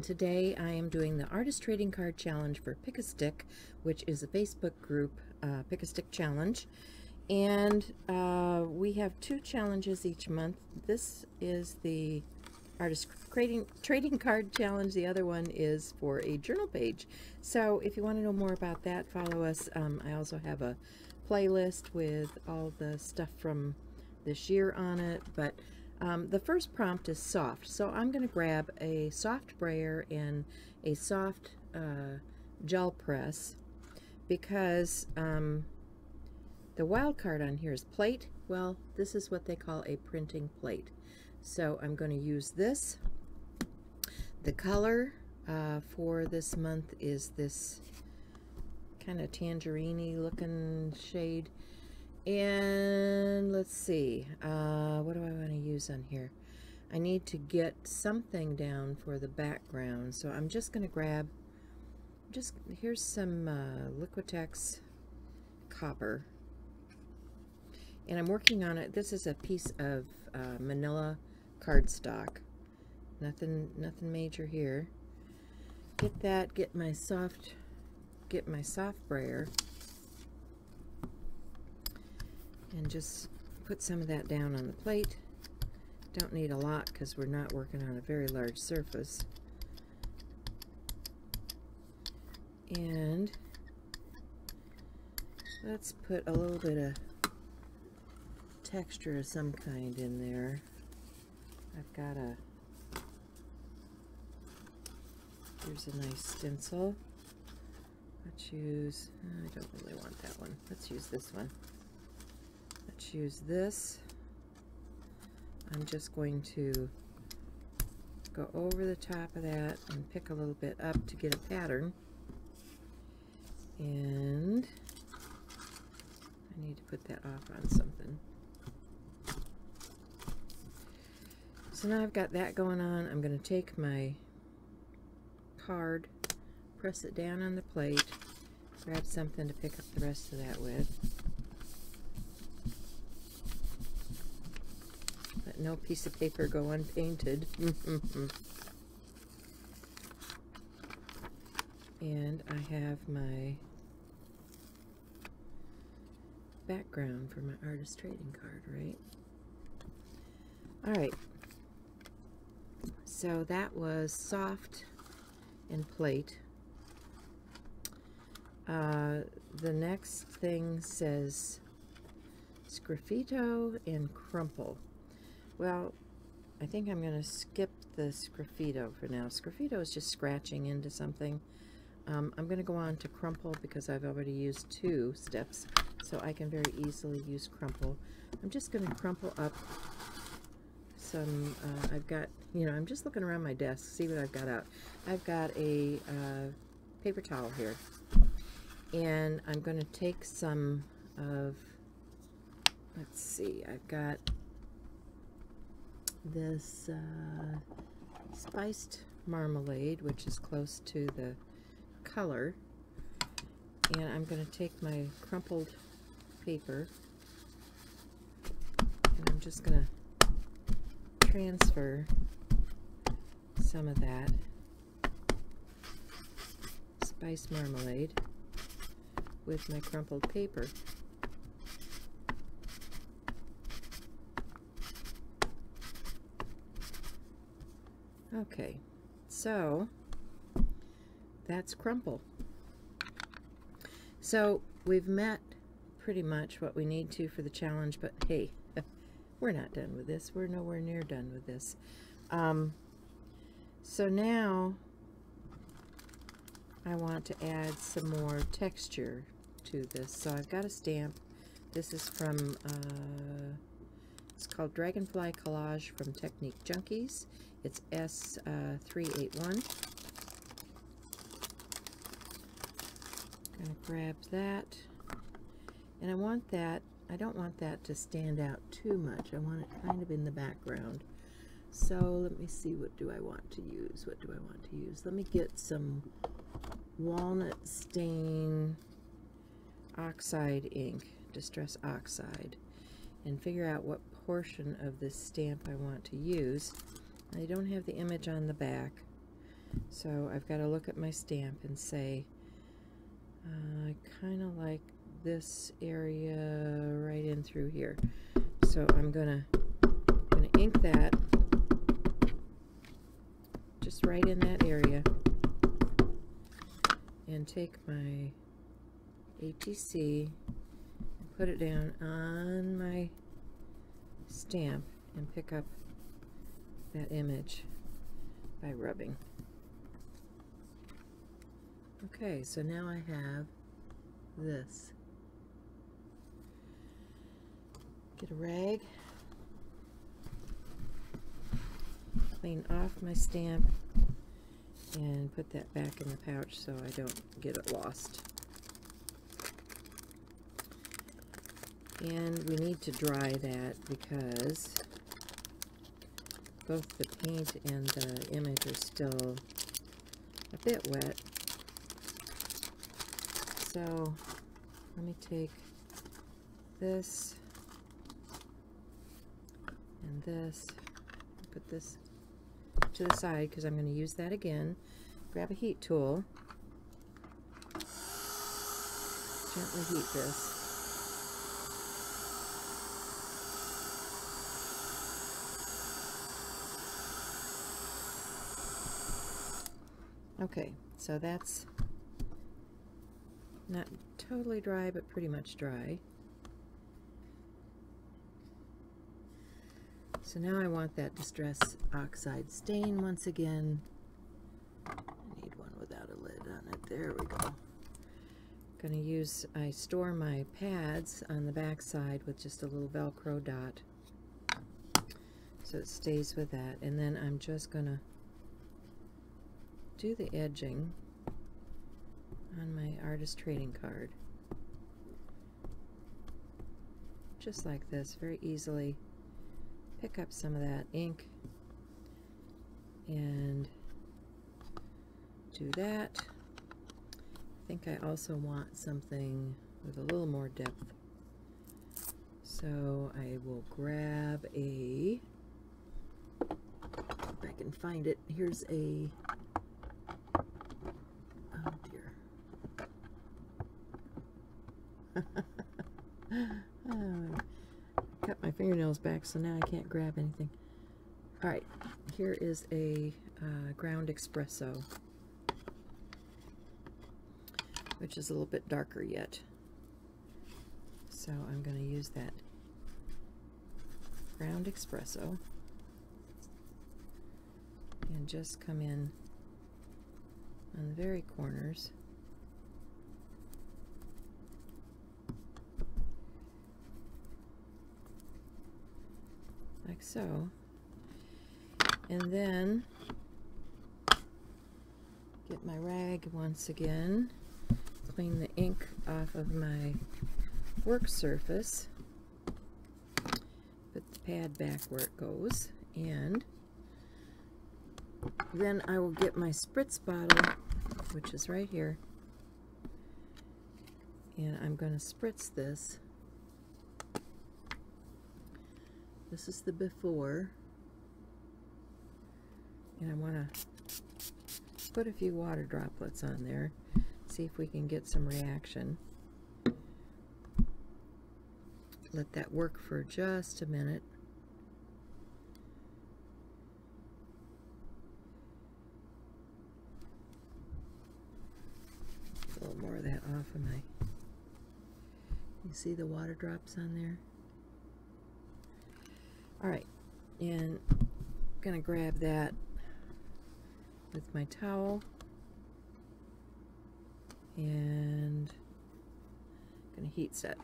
and today I am doing the Artist Trading Card Challenge for Pick a Stick, which is a Facebook group, uh, Pick a Stick Challenge. And uh, we have two challenges each month. This is the Artist trading, trading Card Challenge. The other one is for a journal page. So if you want to know more about that, follow us. Um, I also have a playlist with all the stuff from this year on it. But um, the first prompt is soft, so I'm going to grab a soft brayer and a soft uh, gel press because um, the wild card on here is plate. Well, this is what they call a printing plate. So I'm going to use this. The color uh, for this month is this kind of tangerine looking shade. And let's see, uh, what do I want to use on here? I need to get something down for the background, so I'm just going to grab, just, here's some uh, Liquitex copper. And I'm working on it, this is a piece of uh, manila cardstock. Nothing, nothing major here. Get that, get my soft, get my soft brayer and just put some of that down on the plate. Don't need a lot because we're not working on a very large surface. And let's put a little bit of texture of some kind in there. I've got a, here's a nice stencil. Let's use, I don't really want that one. Let's use this one choose this. I'm just going to go over the top of that and pick a little bit up to get a pattern. And I need to put that off on something. So now I've got that going on. I'm going to take my card, press it down on the plate, grab something to pick up the rest of that with. No piece of paper go unpainted. and I have my background for my artist trading card, right? All right. So that was soft and plate. Uh, the next thing says Sgraffito and crumple. Well, I think I'm going to skip the Sgraffito for now. Sgraffito is just scratching into something. Um, I'm going to go on to crumple because I've already used two steps, so I can very easily use crumple. I'm just going to crumple up some, uh, I've got, you know, I'm just looking around my desk, see what I've got out. I've got a uh, paper towel here, and I'm going to take some of, let's see, I've got this uh, spiced marmalade, which is close to the color. And I'm going to take my crumpled paper and I'm just going to transfer some of that spiced marmalade with my crumpled paper. Okay, so that's crumple. So we've met pretty much what we need to for the challenge, but hey, we're not done with this. We're nowhere near done with this. Um, so now I want to add some more texture to this. So I've got a stamp. This is from, uh, it's called Dragonfly Collage from Technique Junkies. It's S381. Uh, Gonna grab that. And I want that, I don't want that to stand out too much. I want it kind of in the background. So let me see, what do I want to use? What do I want to use? Let me get some walnut stain oxide ink, distress oxide, and figure out what portion of this stamp I want to use. I don't have the image on the back, So I've got to look at my stamp and say, uh, I kind of like this area right in through here. So I'm gonna gonna ink that just right in that area and take my ATC and put it down on my stamp and pick up that image by rubbing. Okay, so now I have this. Get a rag, clean off my stamp, and put that back in the pouch so I don't get it lost. And we need to dry that because both the paint and the image are still a bit wet. So let me take this and this, put this to the side because I'm going to use that again. Grab a heat tool, gently heat this. Okay, so that's not totally dry, but pretty much dry. So now I want that Distress Oxide stain once again. I need one without a lid on it. There we go. Going to use, I store my pads on the back side with just a little Velcro dot. So it stays with that. And then I'm just going to do the edging on my artist trading card. Just like this, very easily pick up some of that ink and do that. I think I also want something with a little more depth. So I will grab a, if I can find it, here's a oh, cut my fingernails back, so now I can't grab anything. All right, here is a uh, ground espresso, which is a little bit darker yet. So I'm going to use that ground espresso and just come in on the very corners like so. And then get my rag once again, clean the ink off of my work surface, put the pad back where it goes, and then I will get my spritz bottle, which is right here, and I'm going to spritz this This is the before. And I want to put a few water droplets on there. See if we can get some reaction. Let that work for just a minute. A little more of that off of my... You see the water drops on there? All right, and I'm gonna grab that with my towel and gonna heat set.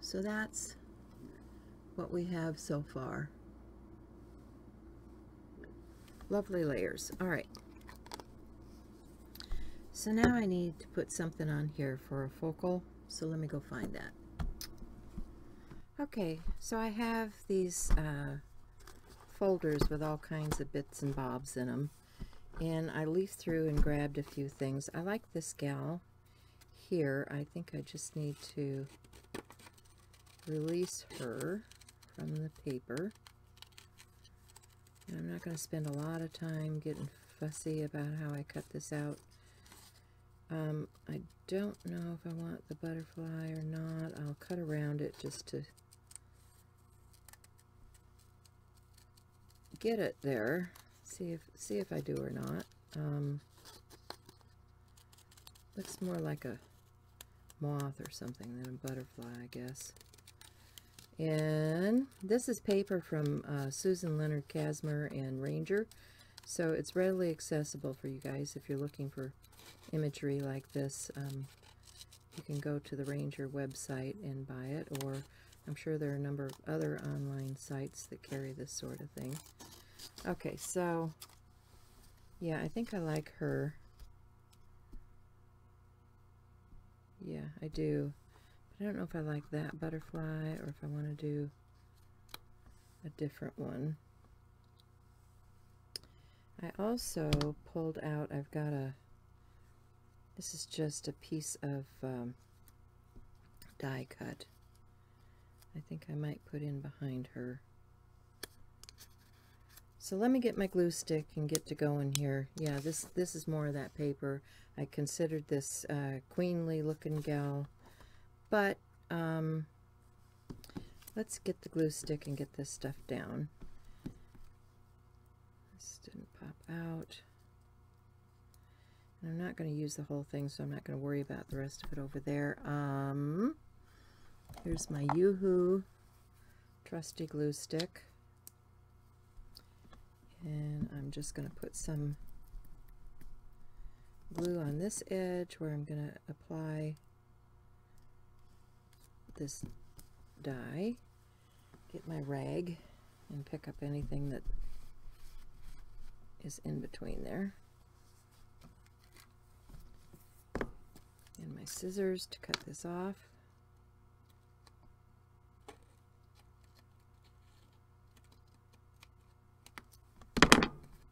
So that's what we have so far. Lovely layers. All right. So now I need to put something on here for a focal So let me go find that. Okay, so I have these uh, folders with all kinds of bits and bobs in them. And I leafed through and grabbed a few things. I like this gal here. I think I just need to release her from the paper. And I'm not going to spend a lot of time getting fussy about how I cut this out. Um, I don't know if I want the butterfly or not. I'll cut around it just to get it there. See if see if I do or not. Um, looks more like a moth or something than a butterfly, I guess. And this is paper from uh, Susan Lenart Kazmer and Ranger. So it's readily accessible for you guys if you're looking for imagery like this. Um, you can go to the Ranger website and buy it, or I'm sure there are a number of other online sites that carry this sort of thing. Okay, so yeah, I think I like her. Yeah, I do. I don't know if I like that butterfly or if I want to do a different one. I also pulled out, I've got a, this is just a piece of um, die cut. I think I might put in behind her. So let me get my glue stick and get to going here. Yeah, this, this is more of that paper. I considered this uh, queenly looking gal but um, let's get the glue stick and get this stuff down. This didn't pop out. And I'm not going to use the whole thing, so I'm not going to worry about the rest of it over there. Um, here's my UHU trusty glue stick. And I'm just going to put some glue on this edge where I'm going to apply this die, get my rag, and pick up anything that is in between there. And my scissors to cut this off.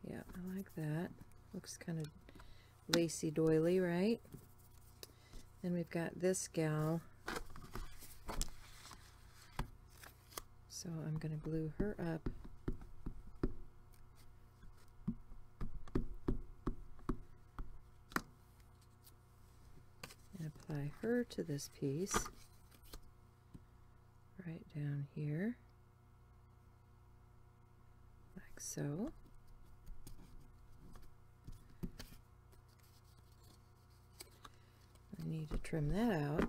Yeah, I like that. Looks kind of lacy doily, right? Then we've got this gal So I'm going to glue her up. And apply her to this piece right down here like so. I need to trim that out.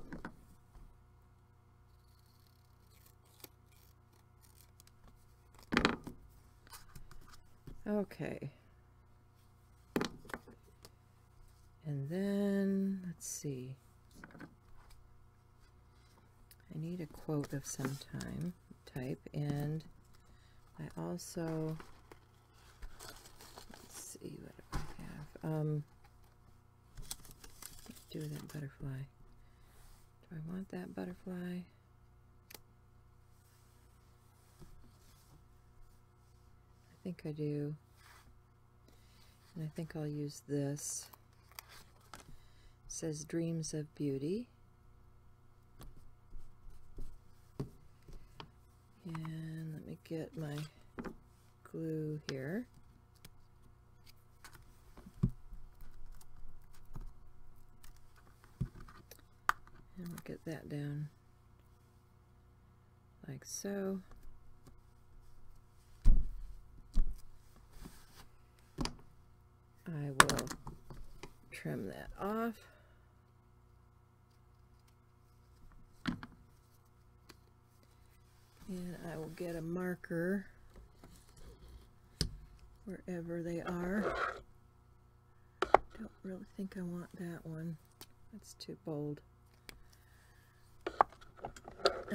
Okay. And then, let's see. I need a quote of some time type, and I also, let's see what do I have. Um, do that butterfly. Do I want that butterfly? Think I do. And I think I'll use this. It says Dreams of Beauty. And let me get my glue here. And we'll get that down like so. I will trim that off. And I will get a marker wherever they are. Don't really think I want that one. That's too bold.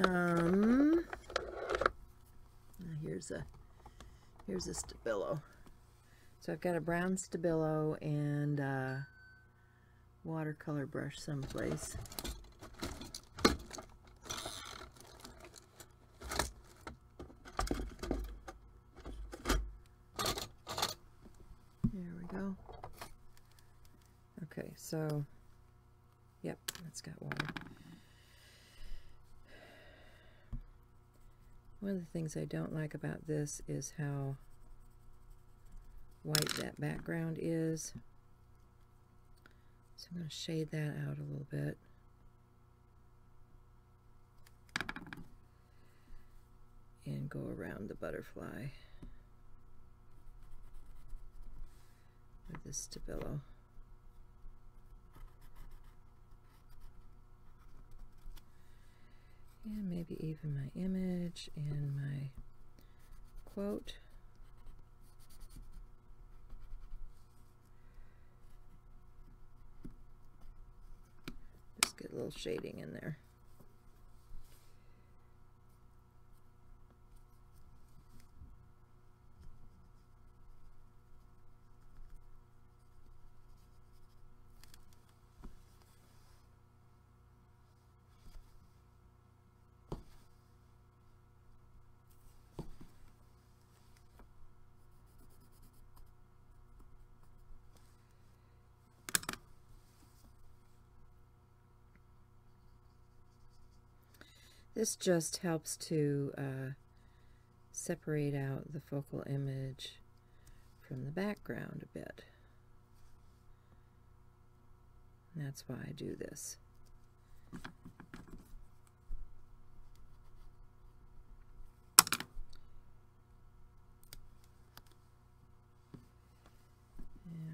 Um, here's a here's a stabilo. So I've got a brown stabilo and a watercolor brush someplace. There we go. Okay, so, yep, that's got water. One of the things I don't like about this is how white that background is. So I'm going to shade that out a little bit. And go around the butterfly with this Stabilo. And maybe even my image and my quote. Just get a little shading in there. This just helps to uh, separate out the focal image from the background a bit. And that's why I do this. And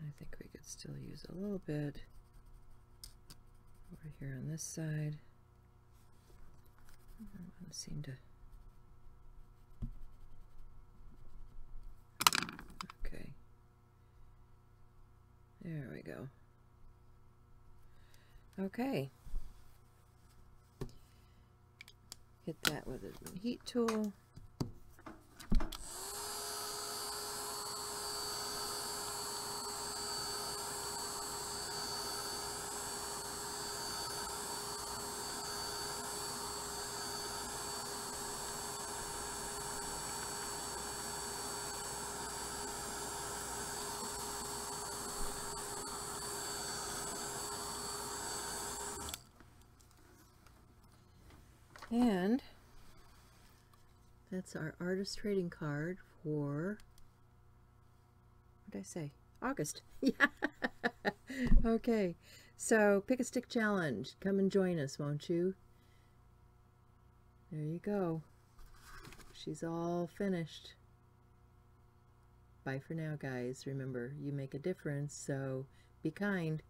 I think we could still use a little bit over here on this side. Seem to. Okay. There we go. Okay. Hit that with a heat tool. And that's our artist trading card for, what did I say? August. Yeah. okay. So pick a stick challenge. Come and join us, won't you? There you go. She's all finished. Bye for now, guys. Remember, you make a difference, so be kind.